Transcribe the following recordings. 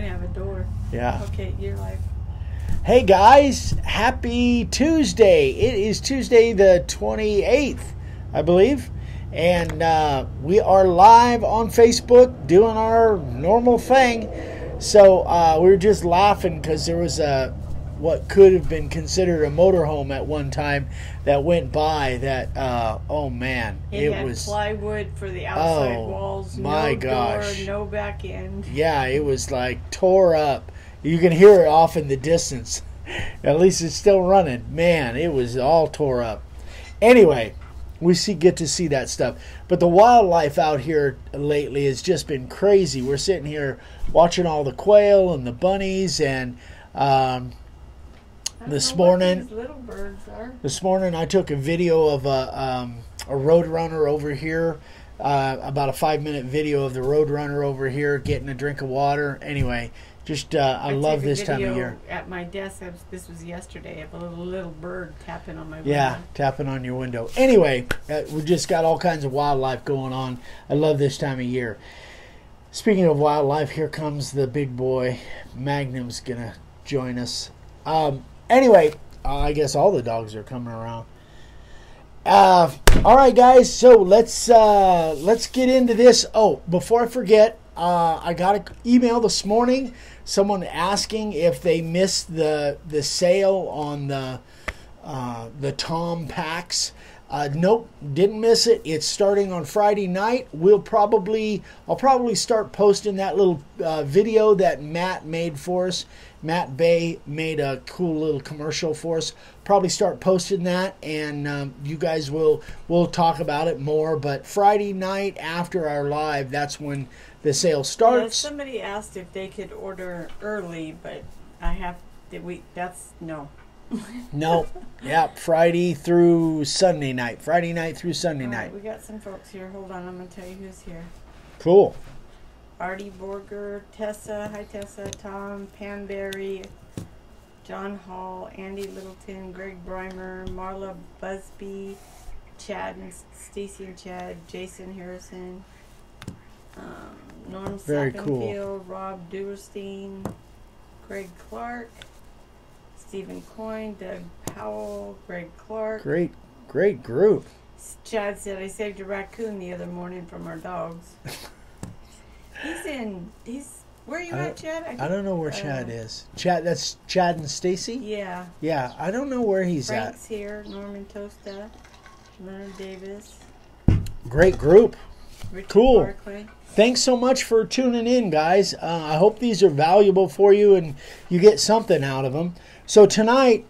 gonna have a door. Yeah. Okay, you're live. Hey guys, happy Tuesday. It is Tuesday the 28th, I believe. And uh, we are live on Facebook doing our normal thing. So uh, we were just laughing because there was a what could have been considered a motorhome at one time that went by that uh, oh man It, it was plywood for the outside Oh, walls. my no gosh. Door, no back end. Yeah, it was like tore up. You can hear it off in the distance. At least it's still running. Man, it was all tore up. Anyway, we see get to see that stuff. But the wildlife out here lately has just been crazy. We're sitting here watching all the quail and the bunnies and um, This morning- these little birds are. this morning I took a video of a, um, a roadrunner over here, uh, about a five minute video of the roadrunner over here getting a drink of water. Anyway, just uh, I, love took this time of year. At my desk, I was, this was yesterday, of a little, little bird tapping on my window. Yeah, tapping on your window. Anyway, uh, we just got all kinds of wildlife going on. I love this time of year. Speaking of wildlife, here comes the big boy. Magnum's gonna join us. Um, anyway, uh, I guess all the dogs are coming around. Uh, all right, guys. So let's uh, let's get into this. Oh, before I forget, uh, I got an email this morning. Someone asking if they missed the the sale on the uh, the Tom packs. Uh, nope, didn't miss it. It's starting on Friday night. We'll probably, I'll probably start posting that little uh, video that Matt made for us. Matt Bay made a cool little commercial for us. Probably start posting that, and um, you guys will will talk about it more. But Friday night after our live, that's when the sale Yeah, starts. somebody asked if they could order early, but I have. Did we? That's no. Nope. Yep. Friday through Sunday night. Friday night through Sunday right, night. we got some folks here. Hold on, I'm gonna tell you who's here. Cool. Artie Borger, Tessa, hi Tessa, Tom Panberry, John Hall, Andy Littleton, Greg Breimer, Marla Busby, Chad and Stacy and Chad, Jason Harrison, um, Norm Very cool. Rob Duerstein, Greg Clark, Stephen Coyne, Doug Powell, Greg Clark. Great, great group. Chad said I saved a raccoon the other morning from our dogs. he's in. He's where are you I at, Chad? I don't know where Uh, Chad is. Chad, that's Chad and Stacy. Yeah, Yeah, I don't know where he's at. Frank's here. Norman Tosta, Leonard Davis. Great group. Richard Cool. Barclay. Thanks so much for tuning in, guys. Uh, I hope these are valuable for you and you get something out of them. So tonight,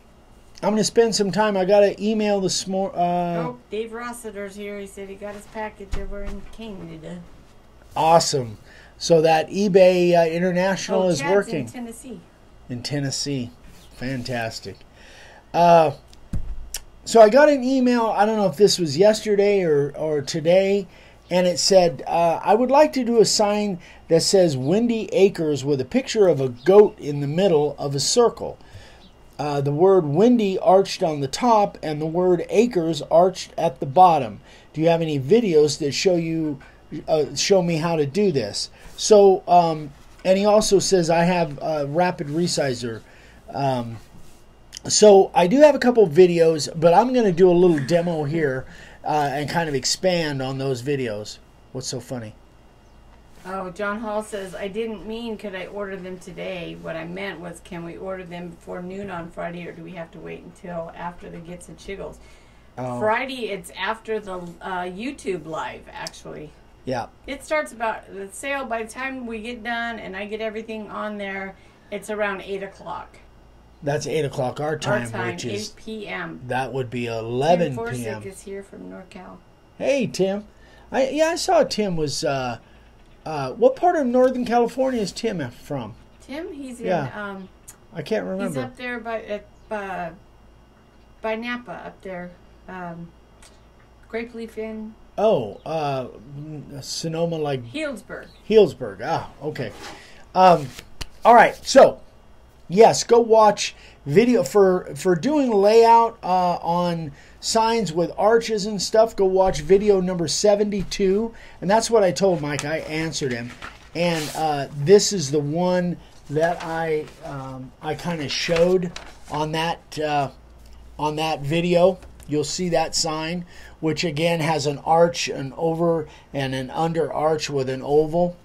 I'm going to spend some time. I got an email this morning. Uh, oh, Dave Rossiter's here. He said he got his package over in Canada. Awesome. So that eBay uh, International oh, is working. in Tennessee. in Tennessee. Fantastic. Uh, so I got an email. I don't know if this was yesterday or, or today, and it said, uh, I would like to do a sign that says Windy Acres with a picture of a goat in the middle of a circle. Uh, the word windy arched on the top and the word acres arched at the bottom. Do you have any videos that show you uh, show me how to do this? So, um, and he also says I have a rapid resizer. Um, so I do have a couple of videos, but I'm going to do a little demo here uh, and kind of expand on those videos. What's so funny? Oh, John Hall says, I didn't mean could I order them today. What I meant was can we order them before noon on Friday or do we have to wait until after the Gets and Chiggles? Oh, Friday, it's after the uh, YouTube live, actually. Yeah. It starts about the sale by the time we get done and I get everything on there, it's around 8 o'clock. That's eight o'clock our time, Our time, which 8 is p.m. that would be Tim eleven Forsyth p.m. is here from NorCal. Hey Tim, I yeah I saw Tim was uh, uh, what part of Northern California is Tim from? Tim, he's in, Yeah, um, I can't remember. he's up there by, uh, by Napa, up there. Um, Grape Leaf Inn, Oh, uh, Sonoma like Healdsburg. Healdsburg. Ah, okay. Um, all right. So, yes, go watch video for for doing layout uh, on signs with arches and stuff. Go watch video number seventy two, and that's what I told Mike. I answered him, and uh, this is the one that I um, I kind of showed on that uh, on that video. You'll see that sign, which again has an arch, an over and an under arch with an oval.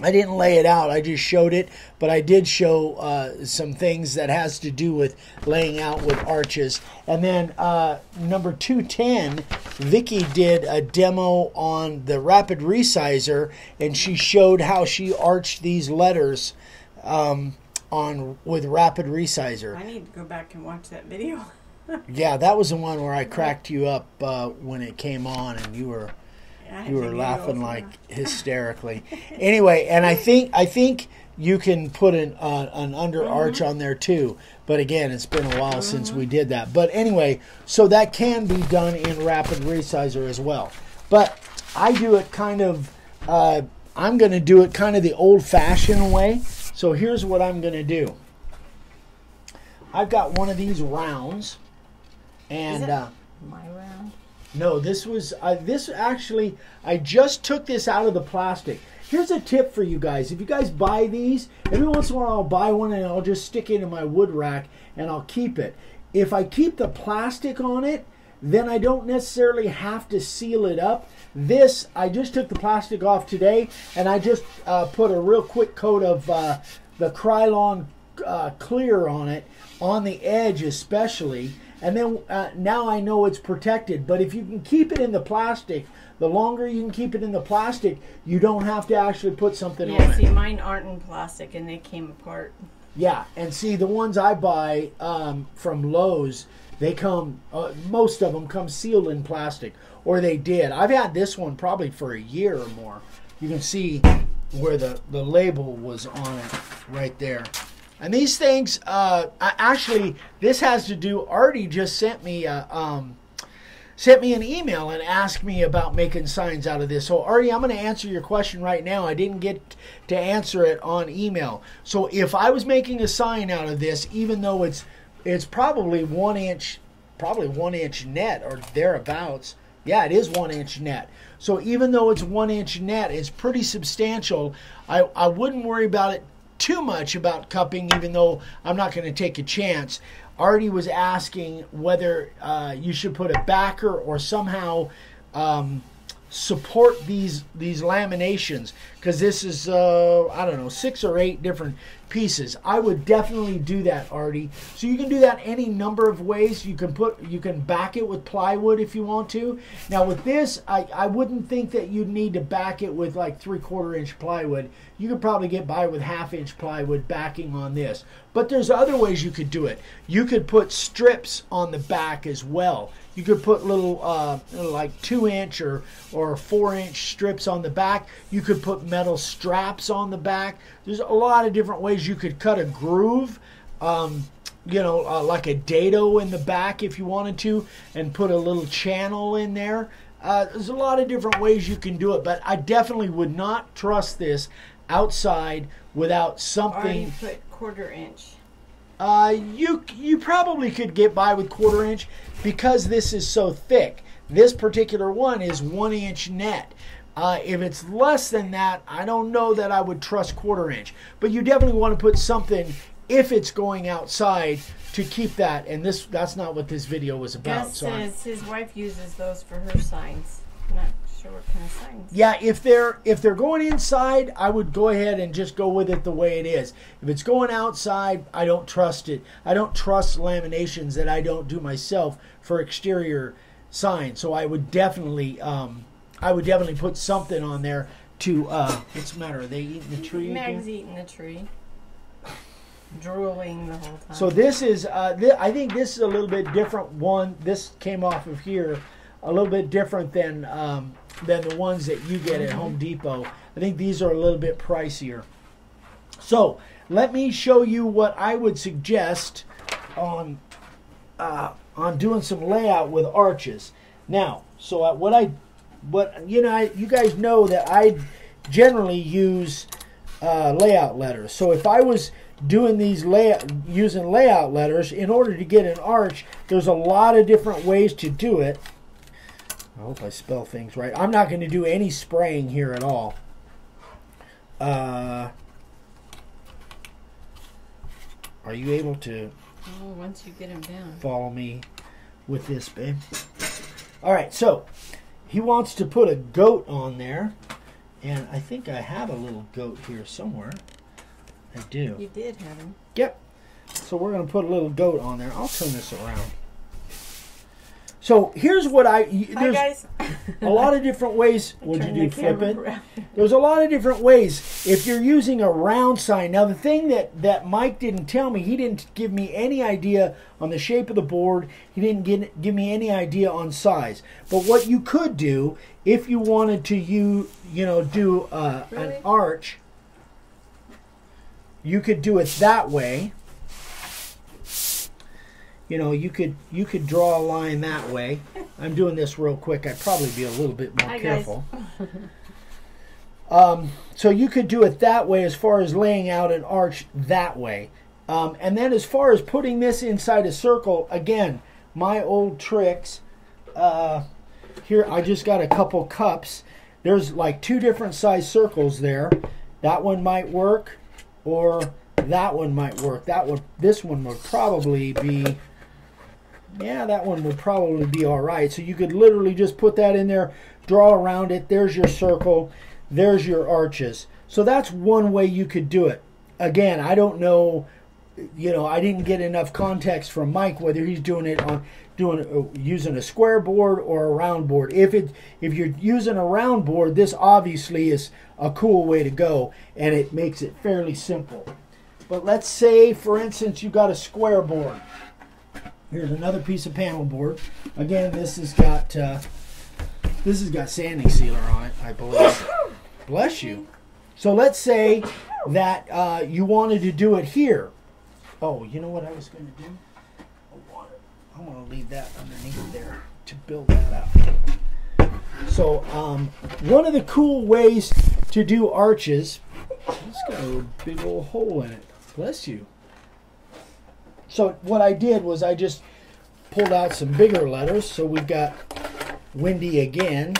I didn't lay it out. I just showed it, but I did show uh, some things that has to do with laying out with arches. And then uh, number 210, Vicky did a demo on the Rapid Resizer, and she showed how she arched these letters um, on with Rapid Resizer. I need to go back and watch that video. Yeah, that was the one where I cracked you up uh, when it came on, and you were I you were laughing like hysterically. anyway, and I think I think you can put an uh, an under arch on there too. But again, it's been a while since we did that. But anyway, so that can be done in Rapid Resizer as well. But I do it kind of. Uh, I'm going to do it kind of the old-fashioned way. So here's what I'm going to do. I've got one of these rounds, and. it- Uh, my round. no, this was uh, this actually. I just took this out of the plastic. Here's a tip for you guys. If you guys buy these, every once in a while I'll buy one and I'll just stick it in my wood rack and I'll keep it. If I keep the plastic on it, then I don't necessarily have to seal it up. This, I just took the plastic off today and I just uh, put a real quick coat of uh, the Krylon uh, clear on it, on the edge especially. And then uh, now I know it's protected. But if you can keep it in the plastic, the longer you can keep it in the plastic, you don't have to actually put something on Yeah, it. see, mine aren't in plastic and they came apart. Yeah, and see the ones I buy um, from Lowe's, they come. Uh, most of them come sealed in plastic, or they did. I've had this one probably for a year or more. You can see where the the label was on it right there. And these things, uh, actually, this has to do. Artie just sent me a. Um, sent me an email and asked me about making signs out of this. So, Artie, I'm going to answer your question right now. I didn't get to answer it on email. So, if I was making a sign out of this, even though it's it's probably one inch, probably one inch net or thereabouts. Yeah, it is one inch net. So even though it's one inch net, it's pretty substantial. I, I wouldn't worry about it too much about cupping, even though I'm not going to take a chance. Artie was asking whether uh, you should put a backer or somehow um, support these these laminations because this is uh, I don't know six or eight different pieces. I would definitely do that, Artie. So you can do that any number of ways. You can put you can back it with plywood if you want to. Now with this, I, I wouldn't think that you'd need to back it with like three quarter inch plywood. You could probably get by with half inch plywood backing on this. But there's other ways you could do it. You could put strips on the back as well. You could put little, uh, like two inch or, or four inch strips on the back. You could put metal straps on the back. There's a lot of different ways you could cut a groove, um, you know, uh, like a dado in the back if you wanted to, and put a little channel in there. Uh, there's a lot of different ways you can do it, but I definitely would not trust this outside without Or something. you put quarter inch. Uh, you you probably could get by with quarter inch because this is so thick. This particular one is one inch net. Uh, if it's less than that, I don't know that I would trust quarter inch. But you definitely want to put something if it's going outside to keep that. And this that's not what this video was about. Gus so I'm- his wife uses those for her signs. Not sure what kind of signs. Yeah, if they're if they're going inside, I would go ahead and just go with it the way it is. If it's going outside, I don't trust it. I don't trust laminations that I don't do myself for exterior signs. So I would definitely um, I would definitely put something on there to uh, what's the matter? Are they eating the tree? again? Meg's eating the tree. Drooling the whole time. So this is, uh, thi- I think this is a little bit different one. This came off of here, a little bit different than um, than the ones that you get at Home Depot. I think these are a little bit pricier. So let me show you what I would suggest on uh, on doing some layout with arches. Now, so uh, what I, what you know, I, you guys know that I generally use uh, layout letters. So if I was doing these layout using layout letters in order to get an arch, there's a lot of different ways to do it. I hope I spell things right. I'm not going to do any spraying here at all. Uh, are you able to Oh, once you get him down. follow me with this, babe? All right, so he wants to put a goat on there, and I think I have a little goat here somewhere. I do. You did have him. Yep. So we're going to put a little goat on there. I'll turn this around. So here's what I. There's guys. a lot of different ways. Would you do? Flip it. around. There's a lot of different ways. If you're using a round sign, now the thing that that Mike didn't tell me, he didn't give me any idea on the shape of the board. He didn't give, give me any idea on size. But what you could do if you wanted to you you know do uh, Really? an arch, you could do it that way. You know, you could you could draw a line that way. I'm doing this real quick. I'd probably be a little bit more Hi, careful. Um, so you could do it that way as far as laying out an arch that way. Um, and then as far as putting this inside a circle, again, my old tricks. Uh, here, I just got a couple cups. There's like two different size circles there. That one might work, or that one might work. That would, this one would probably be, yeah, that one would probably be all right. So you could literally just put that in there, draw around it. There's your circle. There's your arches. So that's one way you could do it. Again, I don't know, you know, I didn't get enough context from Mike whether he's doing it on doing uh, using a square board or a round board. If it if you're using a round board, this obviously is a cool way to go and it makes it fairly simple. But let's say for instance you got a square board. Here's another piece of panel board. Again, this has got uh, this has got sanding sealer on it, I believe. Bless you. So let's say that uh, you wanted to do it here. Oh, you know what I was going to do? I want, I want to leave that underneath there to build that up. So um, one of the cool ways to do arches, it's got a big old hole in it. Bless you. So what I did was I just pulled out some bigger letters. So we've got Windy again.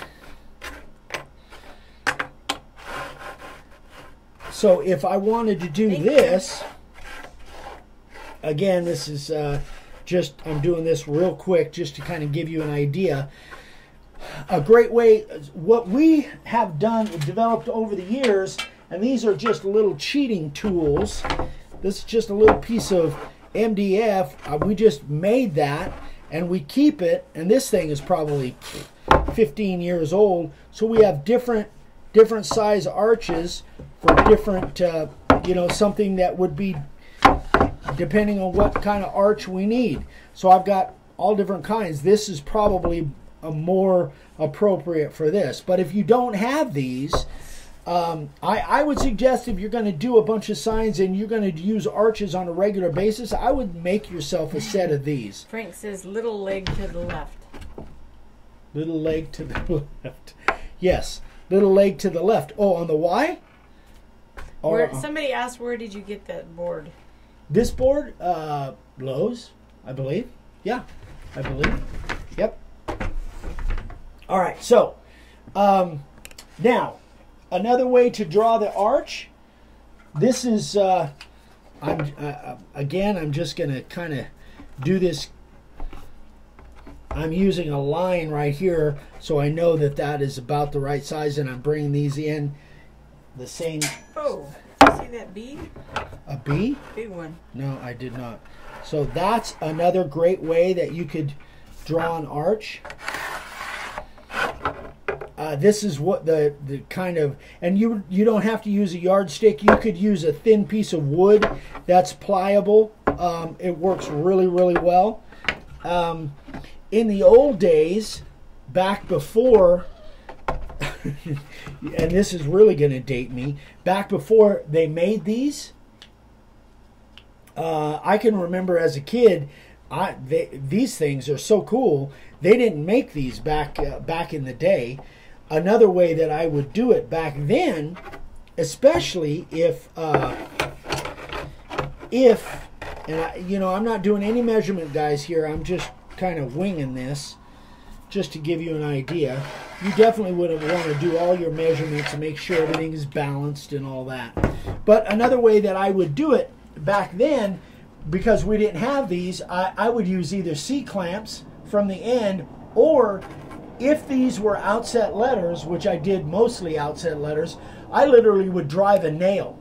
So if I wanted to do this, again, this is uh, just, I'm doing this real quick just to kind of give you an idea. A great way, what we have done, developed over the years, and these are just little cheating tools. This is just a little piece of MDF. Uh, we just made that and we keep it, and this thing is probably 15 years old. So we have different different size arches for different, uh, you know, something that would be depending on what kind of arch we need. So I've got all different kinds. This is probably a more appropriate for this. But if you don't have these, um, I, I would suggest if you're going to do a bunch of signs and you're going to use arches on a regular basis, I would make yourself a set of these. Frank says little leg to the left. Little leg to the left. Yes, little leg to the left. Oh, on the Y? Or Where, somebody asked, where did you get that board? this board, uh, Lowe's, I believe. Yeah, I believe. Yep. All right, so um, now another way to draw the arch. This is uh, I'm uh, uh, again. I'm just gonna kind of do this. I'm using a line right here, so I know that that is about the right size, and I'm bringing these in the same. Oh, see that B? A B. Big one. No, I did not. So that's another great way that you could draw an arch. Uh, this is what the, the kind of and you you don't have to use a yardstick. You could use a thin piece of wood that's pliable. Um, it works really really well. Um, in the old days, back before and this is really going to date me. Back before they made these, uh, I can remember as a kid, I they, these things are so cool. They didn't make these back uh, back in the day. Another way that I would do it back then, especially if uh, if and I, you know I'm not doing any measurement, guys. Here I'm just kind of winging this, just to give you an idea. you definitely would want to do all your measurements and make sure everything is balanced and all that. But another way that I would do it back then, because we didn't have these, I, I would use either C clamps from the end or if these were outset letters, which I did mostly outset letters, I literally would drive a nail.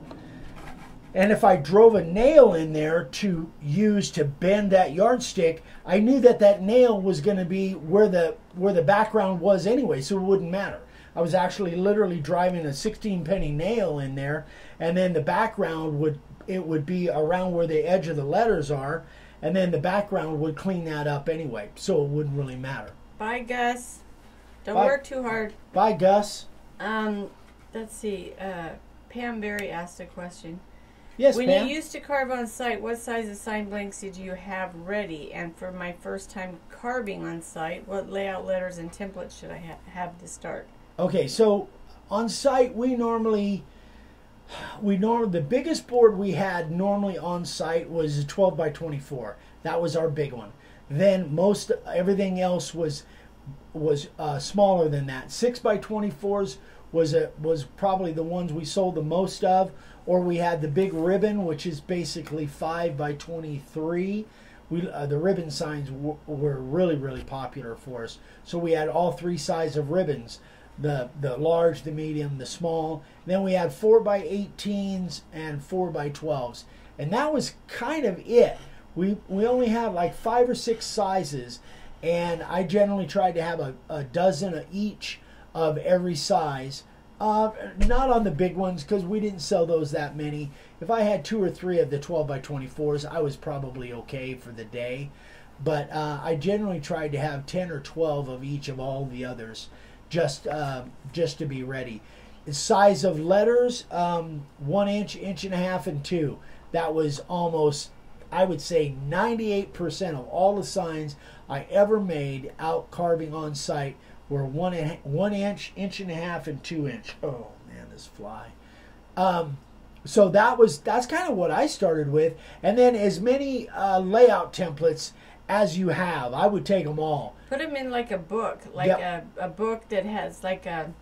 And if I drove a nail in there to use to bend that yardstick, I knew that that nail was going to be where the where the background was anyway, so it wouldn't matter. I was actually literally driving a 16 penny nail in there, and then the background would it would be around where the edge of the letters are, and then the background would clean that up anyway, so it wouldn't really matter. Bye, Gus. Don't Bye. work too hard. Bye, Gus. Um, let's see. Uh, Pam Berry asked a question. Yes, when Pam. you used to carve on site, what size of sign blanks did you have ready? And for my first time carving on site, what layout letters and templates should I ha- have to start? Okay, so on site we normally we norm the biggest board we had normally on site was a 12 by 24. That was our big one. Then most everything else was was uh, smaller than that. Six by 24s was a was probably the ones we sold the most of, or we had the big ribbon, which is basically five by 23. We uh, the ribbon signs were really really popular for us. So we had all three sizes of ribbons the the large, the medium, the small. Then we had four by 18s and four by 12s, and that was kind of it. We we only had like five or six sizes, and I generally tried to have a, a dozen of each of every size. Uh, not on the big ones because we didn't sell those that many. If I had two or three of the 12 by 24s, I was probably okay for the day. But uh, I generally tried to have 10 or 12 of each of all the others just uh, just to be ready. The size of letters, um, one inch, inch and a half, and two. That was almost, I would say, 98% of all the signs I ever made out carving on site were one one inch, inch and a half, and two inch. Oh man, this fly. Um, so that was that's kind of what I started with, and then as many uh, layout templates as you have, I would take them all. Put them in like a book, like Yep. a, a book that has like a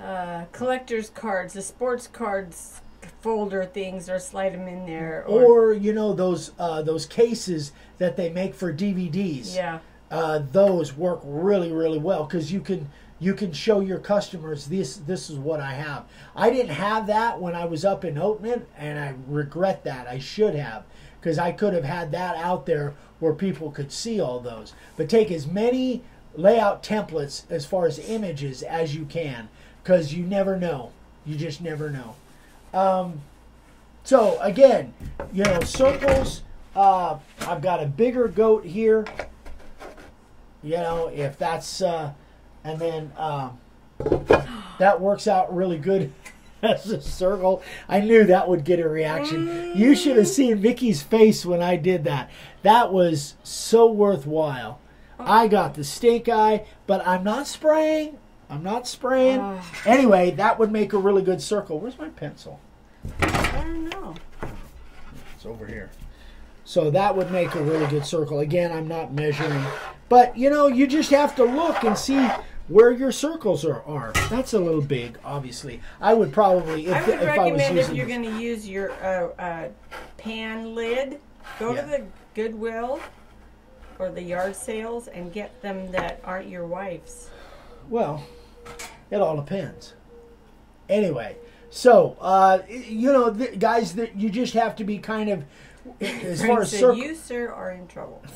uh, collector's cards, the sports cards folder things, or slide them in there. Or, or you know those uh, those cases that they make for DVDs. yeah, Uh, those work really really well because you can you can show your customers this this is what I have. I didn't have that when I was up in Oatman, and I regret that. I should have because I could have had that out there where people could see all those. But take as many layout templates as far as images as you can because you never know. You just never know. Um, so again, you know, circles. Uh, I've got a bigger goat here. You know, if that's, uh, and then um, that works out really good as a circle. I knew that would get a reaction. You should have seen Vicky's face when I did that. That was so worthwhile. I got the stink eye, but I'm not spraying. I'm not spraying. Ah. Anyway, that would make a really good circle. Where's my pencil? I don't know. It's over here. So that would make a really good circle. Again, I'm not measuring. But, you know, you just have to look and see where your circles are. are. That's a little big, obviously. I would probably, if I I, would if I recommend if you're going to use your uh, uh, pan lid, go Yeah. to the Goodwill or the yard sales and get them that aren't your wife's. Well, it all depends. Anyway, so, uh, you know, th- guys, that you just have to be kind of, as Frank far as circle. you sir are in trouble.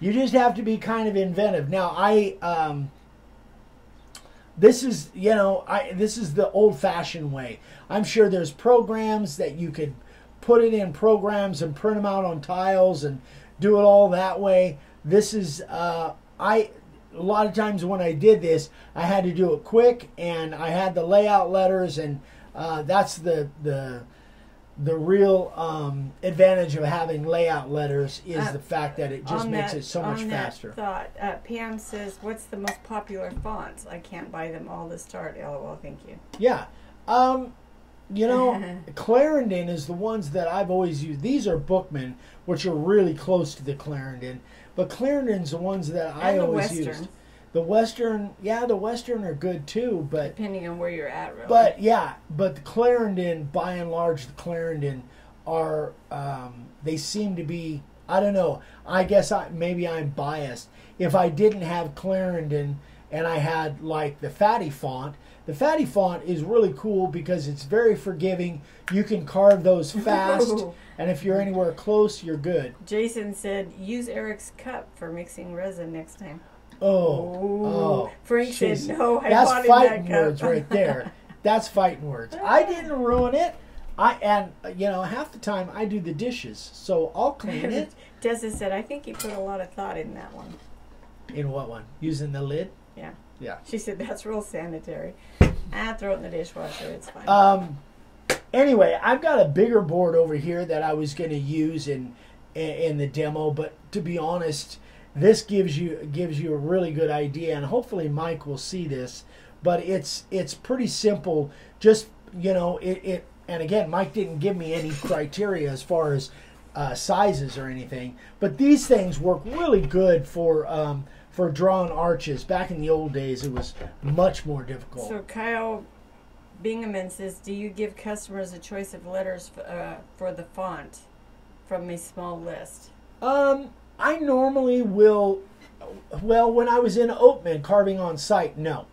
You just have to be kind of inventive. Now, I um, this is you know I this is the old-fashioned way. I'm sure there's programs that you could put it in programs and print them out on tiles and do it all that way. This is uh, I a lot of times when I did this, I had to do it quick and I had the layout letters and uh, that's the the the real um, advantage of having layout letters is Uh, the fact that it just makes that, it so much faster. Thought uh, Pam says, "What's the most popular fonts? I can't buy them all to start." LOL. Thank you. Yeah. Um, you know, Clarendon is the ones that I've always used. These are Bookman, which are really close to the Clarendon. But Clarendon's the ones that I And the always Western. used. The Western, yeah, the Western are good too, but depending on where you're at, really. but yeah, but the Clarendon, by and large, the Clarendon are um, they seem to be. I don't know. I guess I maybe I'm biased. If I didn't have Clarendon and I had like the fatty font, the fatty font is really cool because it's very forgiving. You can carve those fast, and if you're anywhere close, you're good. Jason said, use Eric's cup for mixing resin next time. Oh, oh. Frank jeez. said, no, I That's bought him that fighting words right there. That's fighting words. I didn't ruin it. I and uh, you know half the time I do the dishes, so I'll clean it. Tessa said, I think he put a lot of thought in that one. In what one? Using the lid? Yeah. Yeah. She said, that's real sanitary. Ah, throw it in the dishwasher. It's fine. Um. Anyway, I've got a bigger board over here that I was going to use in, in in the demo, but to be honest, this gives you gives you a really good idea, and hopefully Mike will see this. But it's it's pretty simple. Just you know, it, it and again, Mike didn't give me any criteria as far as uh, sizes or anything, but these things work really good for um, for drawing arches. Back in the old days, it was much more difficult. So Kyle Bingaman says, "Do you give customers a choice of letters uh, for the font from a small list?" Um, I normally will. Well, when I was in Oatman carving on site, no.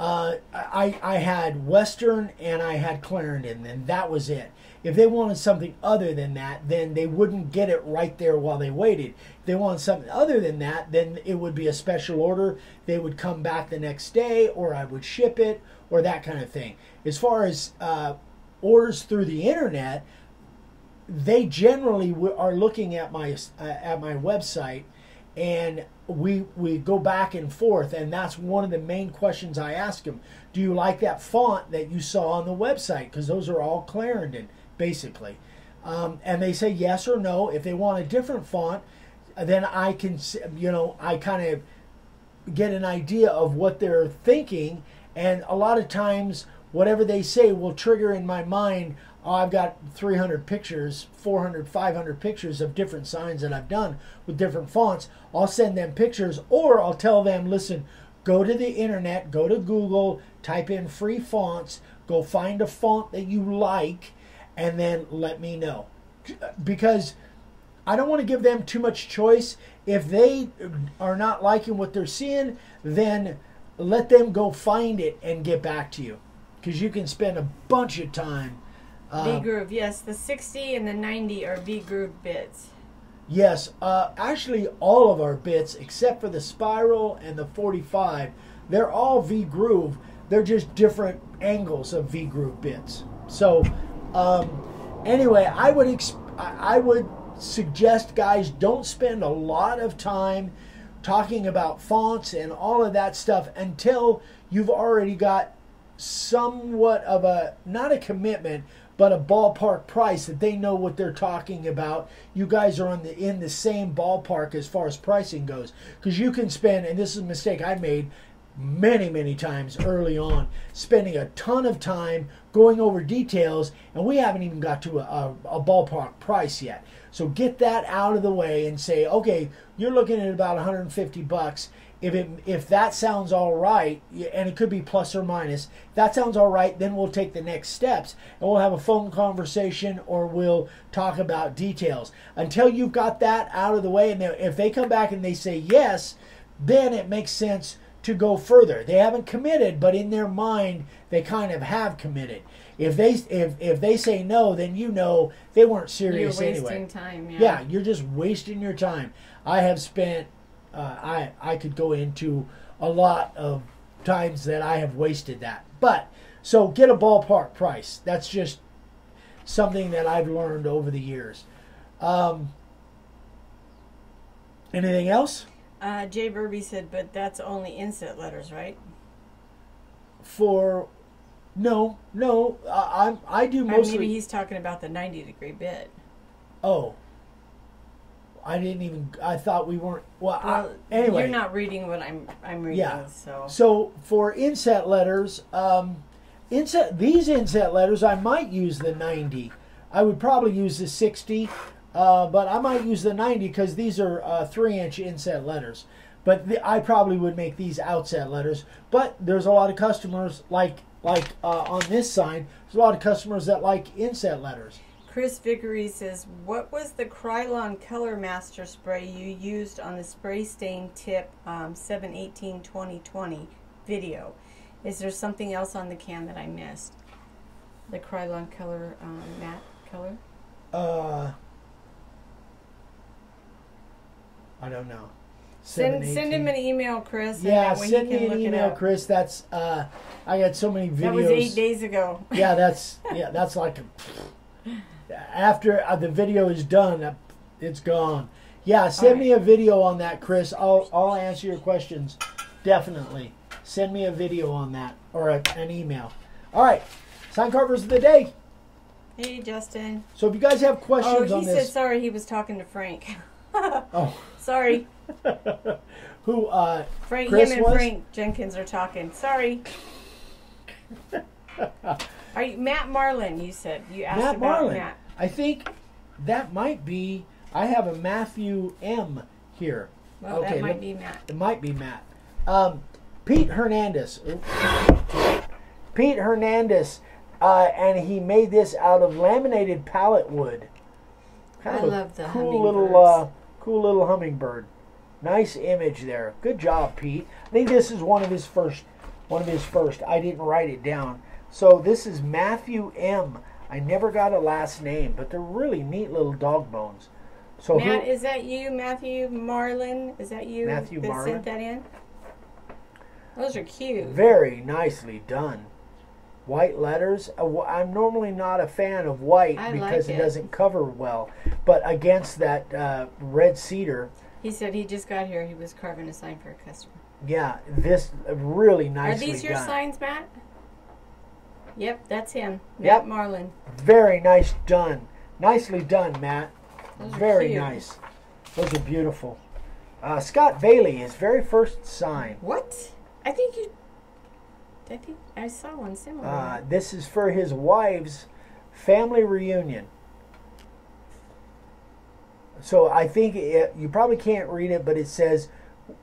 Uh, I I had Western and I had Clarendon, and that was it. If they wanted something other than that, then they wouldn't get it right there while they waited. They want something other than that, then it would be a special order. They would come back the next day, or I would ship it, or that kind of thing. As far as uh, orders through the internet, they generally are looking at my uh, at my website and we we go back and forth and that's one of the main questions I ask them do you like that font that you saw on the website because those are all Clarendon basically um, and they say yes or no if they want a different font then I can you know I kind of get an idea of what they're thinking. And a lot of times whatever they say will trigger in my mind oh, i've got 300 pictures 400 500 pictures of different signs that i've done with different fonts. I'll send them pictures or i'll tell them listen go to the internet go to google type in free fonts go find a font that you like and then let me know. Because I don't want to give them too much choice. If they are not liking what they're seeing, then let them go find it and get back to you. Because you can spend a bunch of time. V Uh, Groove, yes, the 60 and the 90 are V Groove bits. yes, uh, actually, all of our bits, except for the spiral and the 45, they're all V groove. They're just different angles of V groove bits. So, um, anyway, I would I would suggest guys don't spend a lot of time talking about fonts and all of that stuff until you've already got somewhat of a not a commitment but a ballpark price that they know what they're talking about. You guys are on the in the same ballpark as far as pricing goes. Because you can spend and this is a mistake i made many many times early on spending a ton of time going over details and we haven't even got to a, a, a ballpark price yet so get that out of the way and say okay you're looking at about 150 bucks. If it if that sounds all right and it could be plus or minus that sounds all right then we'll take the next steps and we'll have a phone conversation or we'll talk about details. Until you've got that out of the way and if they come back and they say yes then it makes sense to go further. They haven't committed but in their mind they kind of have committed if they if if they say no then you know they weren't You're serious wasting anyway time, yeah. yeah, you're just wasting your time. I have spent, uh, I I could go into a lot of times that I have wasted that. But so get a ballpark price. That's just something that I've learned over the years. Um, anything else Uh, Jay Burby said, but that's only inset letters, right? for? No, no. I, I'm I do Or mostly. maybe he's talking about the 90 degree bit. oh. I didn't even. I thought we weren't. Well, I- anyway. you're not reading what I'm I'm reading, Yeah. so. So for inset letters, um, inset these inset letters, I might use the 90. I would probably use the 60, uh, but I might use the 90 because these are uh, three inch inset letters. but the, I probably would make these outset letters. But there's a lot of customers like like uh, on this sign. There's a lot of customers that like inset letters. Chris Vickery says, "What was the Krylon Color Master spray you used on the spray stain tip um, 718-2020 video? Is there something else on the can that I missed? The Krylon Color um, matte color? Uh, I don't know. Send send him an email, Chris. Yeah, send me an email. Chris. That's uh, I got so many videos. That was eight days ago. yeah, that's yeah, that's like a, after uh, the video is done, uh, it's gone. Yeah, send All me a video on that, Chris. I'll I'll answer your questions. Definitely, send me a video on that or a, an email. All right, sign carvers of the day. Hey, Justin. So if you guys have questions Oh, he on said sorry. He was talking to Frank. oh, sorry, who uh, Frank. Chris him and was? Frank Jenkins are talking. Sorry. Are you Matt Marlin? You said you asked Matt about Marlin. Matt. I think that might be. I have a Matthew M here. Well, Okay, that might let- be Matt. It might be Matt. Um, Pete Hernandez. Pete Hernandez, uh, and he made this out of laminated pallet wood. I of a love the cool little, uh, cool little hummingbird. Nice image there. Good job, Pete. I think this is one of his first. One of his first. I didn't write it down. So this is Matthew M. I never got a last name, but they're really neat little dog bones. So Matt, who, is that you, Matthew Marlin? Is that you Matthew that Marlin? sent that in? Those are cute. Very nicely done. White letters. Uh, I'm normally not a fan of white I because like it. it. doesn't cover well. But against that uh, red cedar, He said he just got here. He was carving a sign for a customer. yeah, this uh, really nicely are these your done. signs, Matt? Yep, that's him. Yep. Matt Marlin. Very nice done. Nicely done, Matt. Those Very nice. Those are beautiful. Uh, Scott Bailey, his very first sign. What? I think you. I think I saw one similar. Uh, this is for his wife's family reunion. So I think it, you probably can't read it, but it says,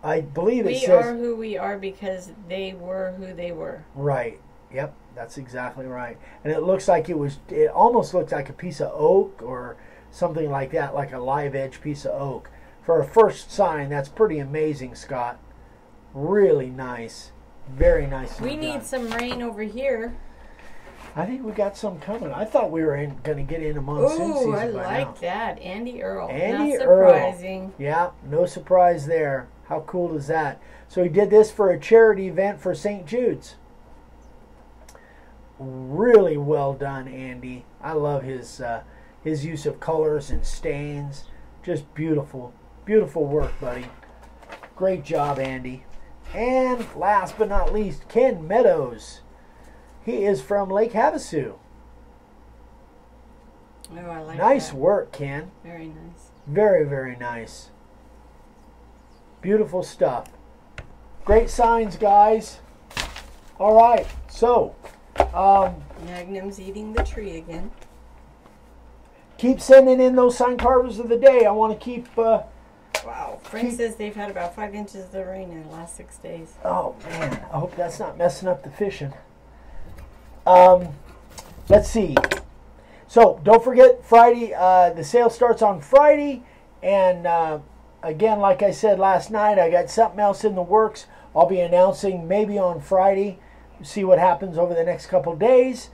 I believe it we says, We are who we are because they were who they were. right. Yep, that's exactly right. And it looks like it was, it almost looks like a piece of oak or something like that, like a live edge piece of oak. For a first sign, that's pretty amazing, Scott. Really nice. Very nice. We need some rain over here. I think we got some coming. I thought we were going to get into monsoon Ooh, season I like now. that. Andy Earl. Andy Not Earl. surprising. Yeah, no surprise there. How cool is that? So he did this for a charity event for St. Jude's. Really well done, Andy. I love his uh, his use of colors and stains. Just beautiful, beautiful work, buddy. Great job, Andy. And last but not least, Ken Meadows. He is from Lake Havasu. Oh, I like nice that. work, Ken. Very nice. Very, very nice. Beautiful stuff. Great signs, guys. All right, so um, Magnum's eating the tree again. keep sending in those sign carvers of the day. I want to keep. Uh, Wow. Frank Keep- says they've had about five inches of rain in the last six days. oh man, I hope that's not messing up the fishing. Um, let's see. So don't forget Friday. Uh, the sale starts on Friday, and uh, again, like I said last night, I got something else in the works. I'll be announcing maybe on Friday. See what happens over the next couple days.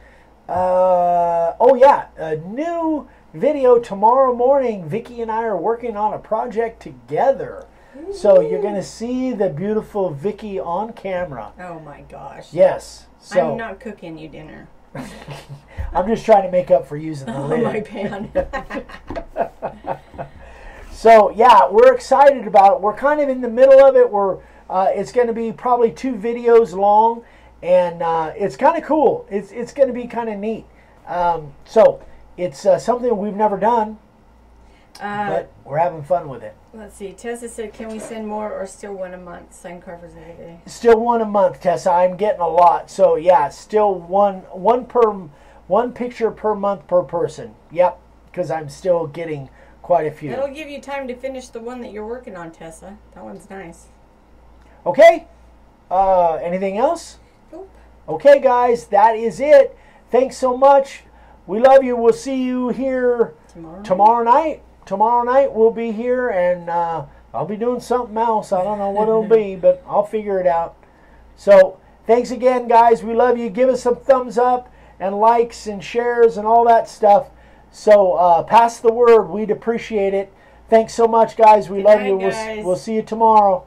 Uh, oh yeah, a new video tomorrow morning. Vicky and I are working on a project together. So you're going to see the beautiful Vicky on camera. Oh my gosh. Yes. So I'm not cooking you dinner. I'm just trying to make up for using the Oh lid. my pan. So yeah, we're excited about it. We're kind of in the middle of it. We're uh, it's going to be probably two videos long, and uh, it's kind of cool. It's it's going to be kind of neat. Um, so it's uh, something we've never done, uh, but we're having fun with it. let's see. Tessa said, "Can we send more or still one a month? Sign covers every day." Still one a month, Tessa. I'm getting a lot. So yeah, still one one per one picture per month per person. Yep, because I'm still getting quite a few. That'll give you time to finish the one that you're working on, Tessa. That one's nice. Okay. Uh, anything else? Nope. Okay, guys, that is it. Thanks so much. We love you. We'll see you here Tomorrow. tomorrow night. Tomorrow night we'll be here, and uh, I'll be doing something else. I don't know what it'll be, but I'll figure it out. So, thanks again, guys. We love you. Give us some thumbs up and likes and shares and all that stuff. So, uh, pass the word. We'd appreciate it. Thanks so much, guys. We Good love night, you. We'll, we'll see you tomorrow.